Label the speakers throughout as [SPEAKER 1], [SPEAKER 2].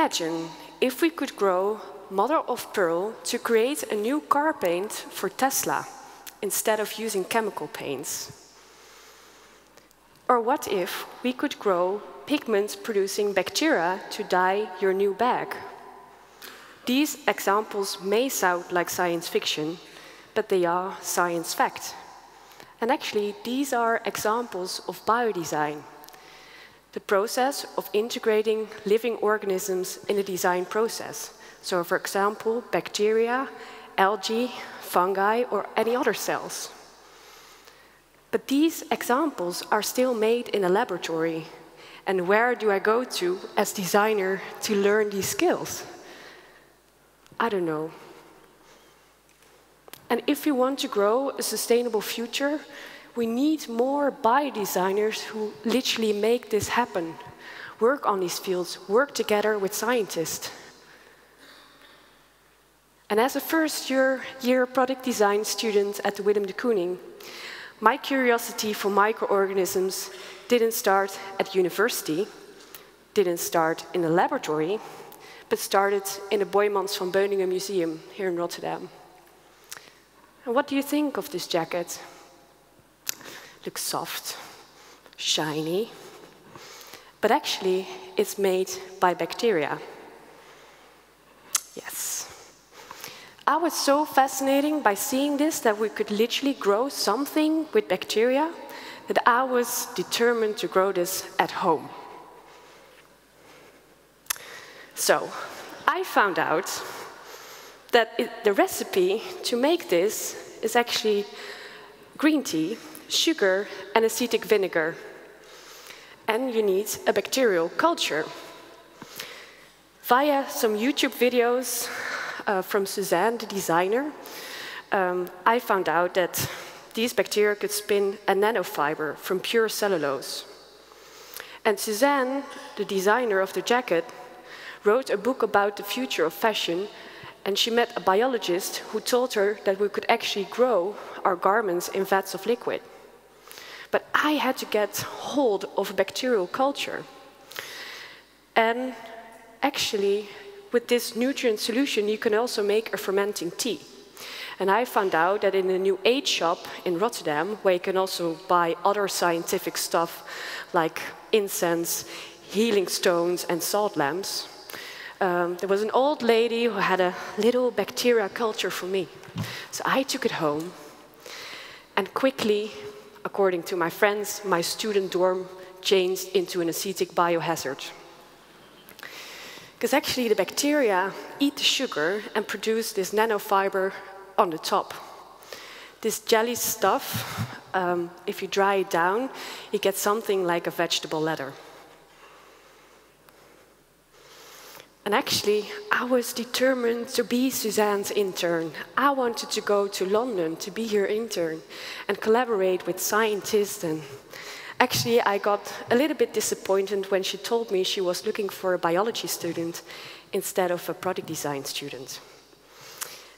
[SPEAKER 1] Imagine if we could grow mother of pearl to create a new car paint for Tesla instead of using chemical paints. Or what if we could grow pigment-producing bacteria to dye your new bag? These examples may sound like science fiction, but they are science fact. And actually, these are examples of biodesign, the process of integrating living organisms in a design process. So, for example, bacteria, algae, fungi, or any other cells. But these examples are still made in a laboratory. And where do I go to as designer to learn these skills? I don't know. And if we want to grow a sustainable future, we need more biodesigners who literally make this happen, work on these fields, work together with scientists. And as a first year, year product design student at the Willem de Kooning, my curiosity for microorganisms didn't start at university, didn't start in a laboratory, but started in the Boijmans van Beuningen Museum here in Rotterdam. And what do you think of this jacket? Looks soft, shiny, but actually it's made by bacteria. Yes. I was so fascinated by seeing this that we could literally grow something with bacteria that I was determined to grow this at home. So I found out that it, the recipe to make this is actually green tea, sugar, and acetic vinegar. And you need a bacterial culture. Via some YouTube videos, uh, from Suzanne, the designer, um, I found out that these bacteria could spin a nanofiber from pure cellulose. And Suzanne, the designer of the jacket, wrote a book about the future of fashion, and she met a biologist who told her that we could actually grow our garments in vats of liquid. But I had to get hold of a bacterial culture. And actually, with this nutrient solution, you can also make a fermenting tea. And I found out that in a new aid shop in Rotterdam, where you can also buy other scientific stuff like incense, healing stones, and salt lamps, um, there was an old lady who had a little bacteria culture for me. So I took it home, and quickly, according to my friends, my student dorm changed into an acetic biohazard. Because actually the bacteria eat the sugar and produce this nanofiber on the top. This jelly stuff, um, if you dry it down, you get something like a vegetable leather. And actually, I was determined to be Suzanne's intern. I wanted to go to London to be her intern and collaborate with scientists and Actually, I got a little bit disappointed when she told me she was looking for a biology student instead of a product design student.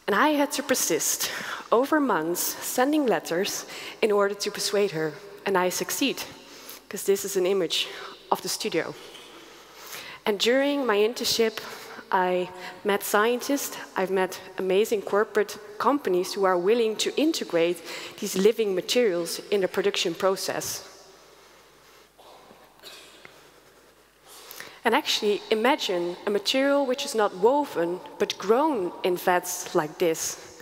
[SPEAKER 1] And I had to persist over months, sending letters in order to persuade her. And I succeed, because this is an image of the studio. And during my internship, I met scientists, I've met amazing corporate companies who are willing to integrate these living materials in the production process. And actually, imagine a material which is not woven, but grown in vats like this,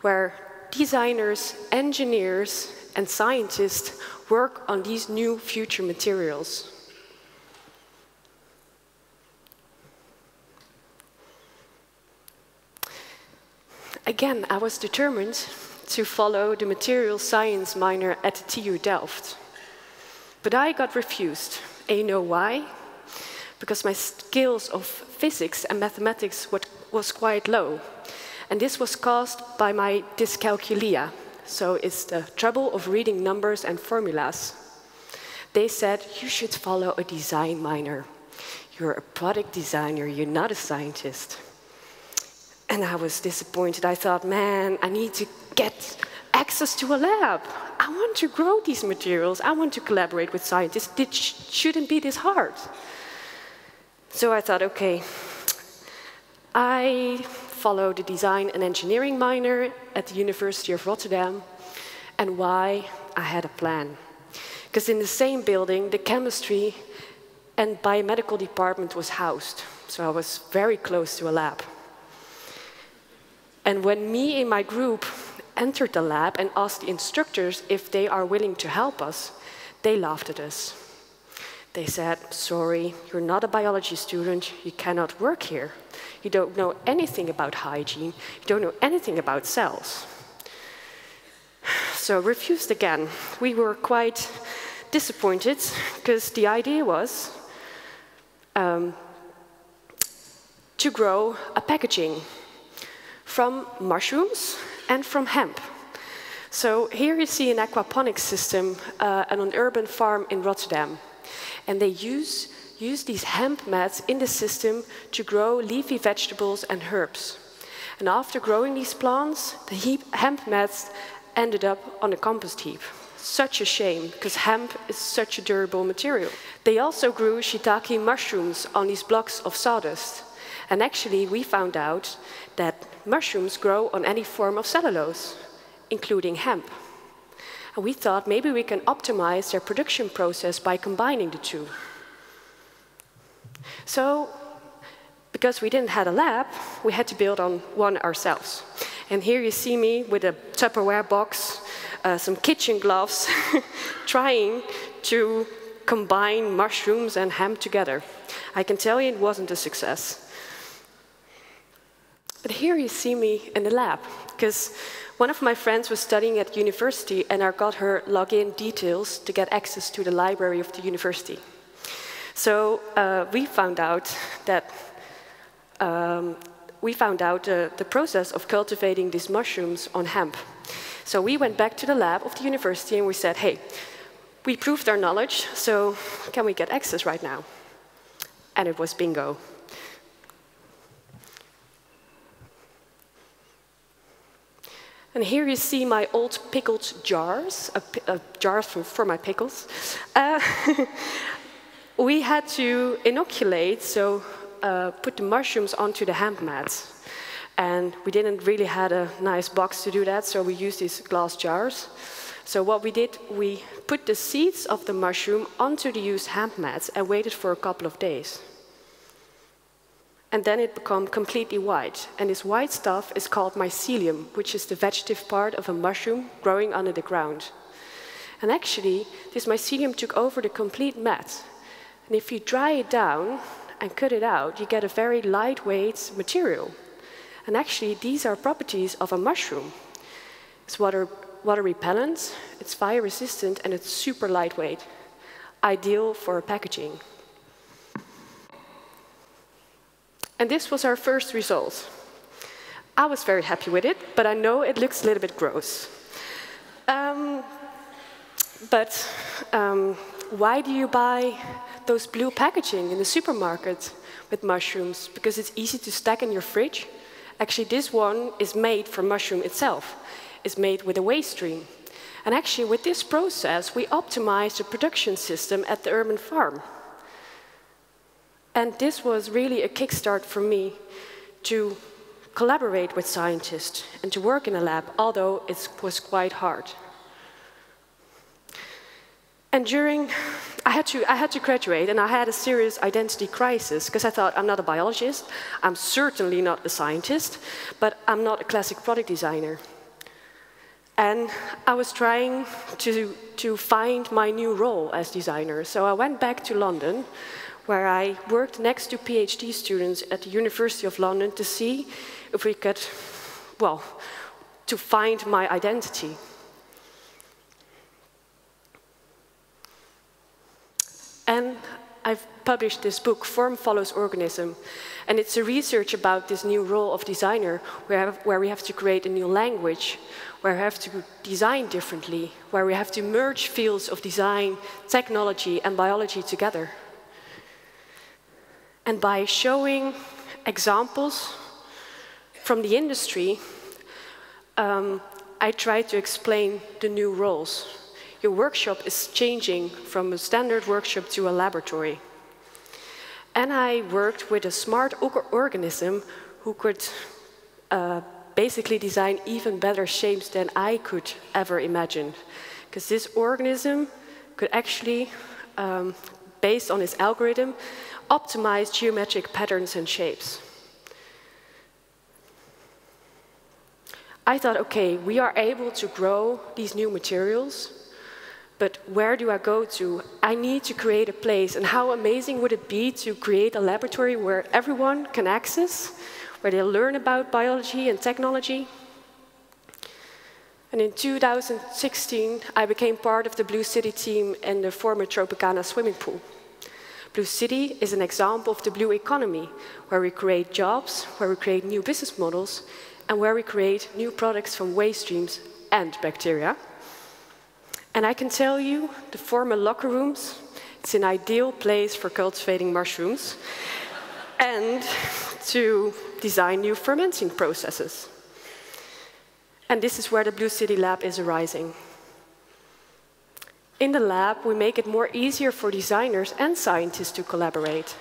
[SPEAKER 1] where designers, engineers, and scientists work on these new future materials. Again, I was determined to follow the material science minor at TU Delft. But I got refused. You know why? because my skills of physics and mathematics was quite low. And this was caused by my dyscalculia, so it's the trouble of reading numbers and formulas. They said, you should follow a design minor. You're a product designer, you're not a scientist. And I was disappointed. I thought, man, I need to get access to a lab. I want to grow these materials. I want to collaborate with scientists. It sh shouldn't be this hard. So I thought, okay, I followed a design and engineering minor at the University of Rotterdam, and why I had a plan. Because in the same building, the chemistry and biomedical department was housed, so I was very close to a lab. And when me and my group entered the lab and asked the instructors if they are willing to help us, they laughed at us. They said, sorry, you're not a biology student, you cannot work here. You don't know anything about hygiene, you don't know anything about cells. So refused again. We were quite disappointed because the idea was um, to grow a packaging from mushrooms and from hemp. So here you see an aquaponics system uh, on an urban farm in Rotterdam. And they use, use these hemp mats in the system to grow leafy vegetables and herbs. And after growing these plants, the heap, hemp mats ended up on a compost heap. Such a shame, because hemp is such a durable material. They also grew shiitake mushrooms on these blocks of sawdust. And actually, we found out that mushrooms grow on any form of cellulose, including hemp. And we thought maybe we can optimize their production process by combining the two. So, because we didn't have a lab, we had to build on one ourselves. And here you see me with a Tupperware box, uh, some kitchen gloves, trying to combine mushrooms and hemp together. I can tell you it wasn't a success. But here you see me in the lab, because one of my friends was studying at university and I got her login details to get access to the library of the university. So uh, we found out that um, we found out uh, the process of cultivating these mushrooms on hemp. So we went back to the lab of the university and we said, hey, we proved our knowledge, so can we get access right now? And it was bingo. And here you see my old pickled jars, uh, uh, jars for, for, my pickles. Uh, we had to inoculate, so uh, put the mushrooms onto the hemp mats. And we didn't really had a nice box to do that, so we used these glass jars. So what we did, we put the seeds of the mushroom onto the used hemp mats and waited for a couple of days and then it becomes completely white. And this white stuff is called mycelium, which is the vegetative part of a mushroom growing under the ground. And actually, this mycelium took over the complete mat. And if you dry it down and cut it out, you get a very lightweight material. And actually, these are properties of a mushroom. It's water, water repellent, it's fire resistant, and it's super lightweight, ideal for packaging. And this was our first result. I was very happy with it, but I know it looks a little bit gross. Um, but um, why do you buy those blue packaging in the supermarket with mushrooms? Because it's easy to stack in your fridge. Actually, this one is made from mushroom itself. It's made with a waste stream. And actually, with this process, we optimize the production system at the urban farm. And this was really a kickstart for me to collaborate with scientists and to work in a lab, although it was quite hard. And during, I had to, I had to graduate and I had a serious identity crisis because I thought I'm not a biologist, I'm certainly not a scientist, but I'm not a classic product designer. And I was trying to, to find my new role as designer. So I went back to London where I worked next to PhD students at the University of London to see if we could, well, to find my identity. And I've published this book, Form Follows Organism, and it's a research about this new role of designer, where, where we have to create a new language, where we have to design differently, where we have to merge fields of design, technology, and biology together. And by showing examples from the industry, um, I try to explain the new roles. Your workshop is changing from a standard workshop to a laboratory. And I worked with a smart organism who could uh, basically design even better shapes than I could ever imagine. Because this organism could actually, um, based on its algorithm, optimize geometric patterns and shapes. I thought, okay, we are able to grow these new materials, but where do I go to? I need to create a place, and how amazing would it be to create a laboratory where everyone can access, where they learn about biology and technology? And in 2016, I became part of the BlueCity team in the former Tropicana swimming pool. BlueCity is an example of the blue economy, where we create jobs, where we create new business models, and where we create new products from waste streams and bacteria. And I can tell you, the former locker rooms, it's an ideal place for cultivating mushrooms and to design new fermenting processes. And this is where the BlueCity Lab is arising. In the lab, we make it more easier for designers and scientists to collaborate.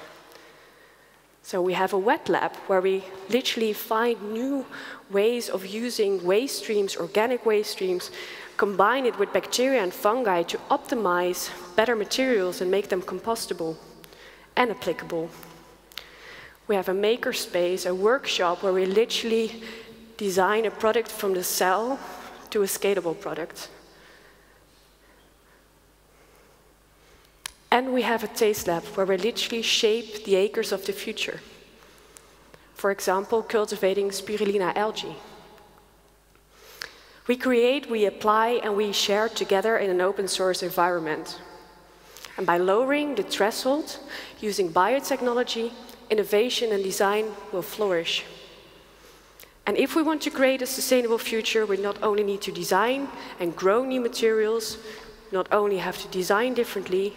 [SPEAKER 1] So we have a wet lab where we literally find new ways of using waste streams, organic waste streams, combine it with bacteria and fungi to optimize better materials and make them compostable and applicable. We have a maker space, a workshop where we literally design a product from the cell to a scalable product. And we have a taste lab where we literally shape the acres of the future. For example, cultivating spirulina algae. We create, we apply, and we share together in an open source environment. And by lowering the threshold, using biotechnology, innovation and design will flourish. And if we want to create a sustainable future, we not only need to design and grow new materials, not only have to design differently,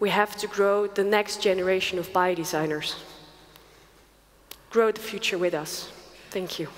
[SPEAKER 1] we have to grow the next generation of biodesigners. Grow the future with us. Thank you.